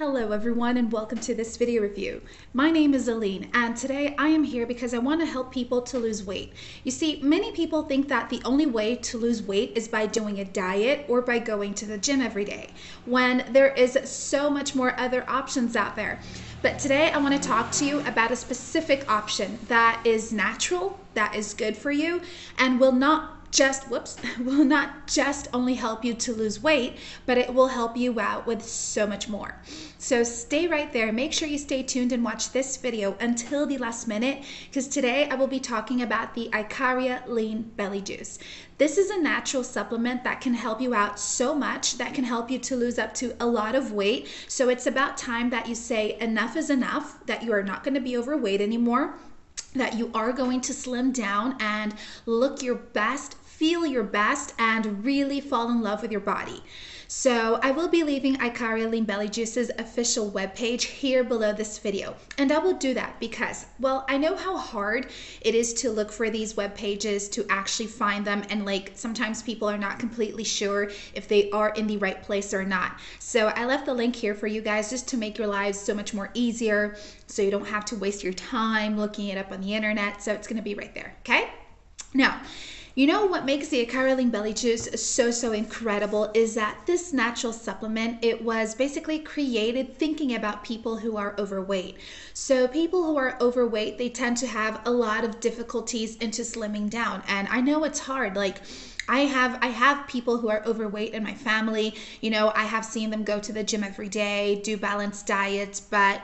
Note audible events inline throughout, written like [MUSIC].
Hello everyone and welcome to this video review. My name is Aline and today I am here because I want to help people to lose weight. You see, many people think that the only way to lose weight is by doing a diet or by going to the gym every day, when there is so much more other options out there. But today I want to talk to you about a specific option that is natural, that is good for you, and will not just whoops [LAUGHS] will not just only help you to lose weight but it will help you out with so much more. So stay right there. Make sure you stay tuned and watch this video until the last minute because today i will be talking about the Ikaria lean belly juice. This is a natural supplement that can help you out so much that can help you to lose up to a lot of weight. So it's about time that you say enough is enough that you are not going to be overweight anymore that you are going to slim down and look your best feel your best and really fall in love with your body. So I will be leaving Ikaria Lean Belly Juice's official webpage here below this video. And I will do that because, well, I know how hard it is to look for these web pages to actually find them. And like sometimes people are not completely sure if they are in the right place or not. So I left the link here for you guys just to make your lives so much more easier so you don't have to waste your time looking it up on the internet. So it's going to be right there. Okay. Now, you know what makes the Ikaria Belly Juice so, so incredible is that this natural supplement, it was basically created thinking about people who are overweight. So people who are overweight, they tend to have a lot of difficulties into slimming down. And I know it's hard. Like, I have I have people who are overweight in my family. You know, I have seen them go to the gym every day, do balanced diets, but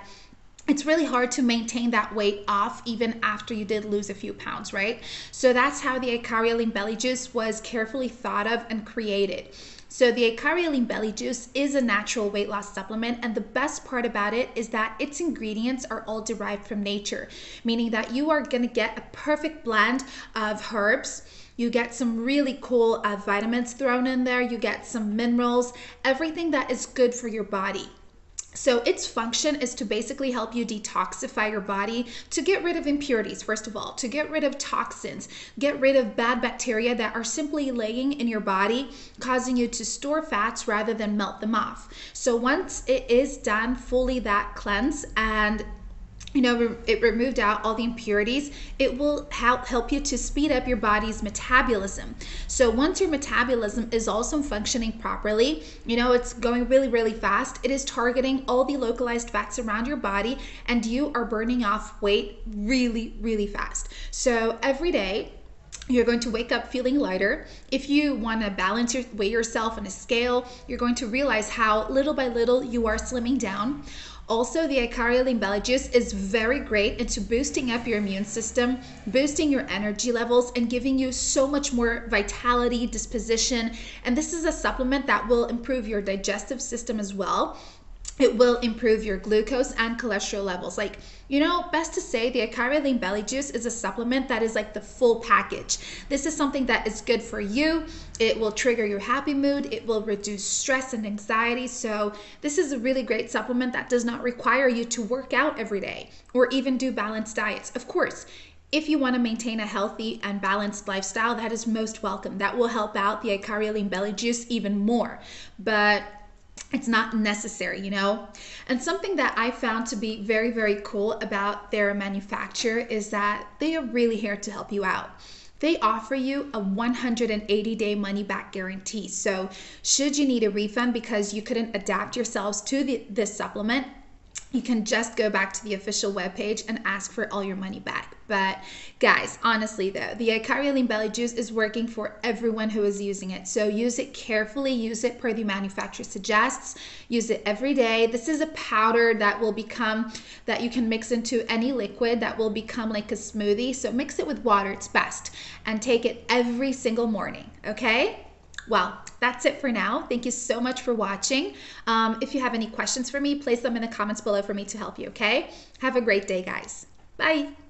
it's really hard to maintain that weight off even after you did lose a few pounds, right? So that's how the Ikaria Belly Juice was carefully thought of and created. So the Ikaria Belly Juice is a natural weight loss supplement and the best part about it is that its ingredients are all derived from nature, meaning that you are going to get a perfect blend of herbs, you get some really cool uh, vitamins thrown in there, you get some minerals, everything that is good for your body. So its function is to basically help you detoxify your body to get rid of impurities, first of all, to get rid of toxins, get rid of bad bacteria that are simply laying in your body, causing you to store fats rather than melt them off. So once it is done fully that cleanse and you know, it removed out all the impurities, it will help help you to speed up your body's metabolism. So once your metabolism is also functioning properly, you know, it's going really, really fast, it is targeting all the localized fats around your body and you are burning off weight really, really fast. So every day, you're going to wake up feeling lighter. If you want to balance your weigh yourself on a scale, you're going to realize how little by little you are slimming down. Also, the Ikaria Lean Belly Juice is very great into boosting up your immune system, boosting your energy levels, and giving you so much more vitality, disposition. And this is a supplement that will improve your digestive system as well it will improve your glucose and cholesterol levels. Like, you know, best to say the Lean Belly Juice is a supplement that is like the full package. This is something that is good for you. It will trigger your happy mood. It will reduce stress and anxiety. So this is a really great supplement that does not require you to work out every day or even do balanced diets. Of course, if you want to maintain a healthy and balanced lifestyle, that is most welcome. That will help out the Lean Belly Juice even more. But it's not necessary, you know? And something that I found to be very, very cool about their manufacturer is that they are really here to help you out. They offer you a 180 day money back guarantee. So, should you need a refund because you couldn't adapt yourselves to the, this supplement, you can just go back to the official webpage and ask for all your money back. But guys, honestly though, the Ikaria Belly Juice is working for everyone who is using it. So use it carefully, use it per the manufacturer suggests, use it every day. This is a powder that will become, that you can mix into any liquid that will become like a smoothie. So mix it with water, it's best. And take it every single morning, okay? Well, that's it for now. Thank you so much for watching. Um, if you have any questions for me, place them in the comments below for me to help you, okay? Have a great day, guys. Bye.